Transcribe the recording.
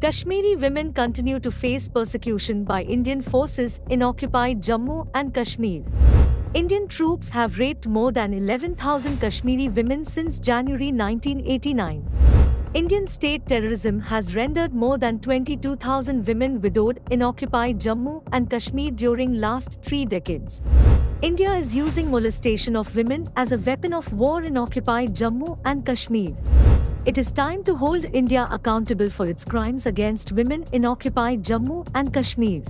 Kashmiri women continue to face persecution by Indian forces in occupied Jammu and Kashmir. Indian troops have raped more than 11,000 Kashmiri women since January 1989. Indian state terrorism has rendered more than 22,000 women widowed in occupied Jammu and Kashmir during last three decades. India is using molestation of women as a weapon of war in occupied Jammu and Kashmir. It is time to hold India accountable for its crimes against women in occupied Jammu and Kashmir.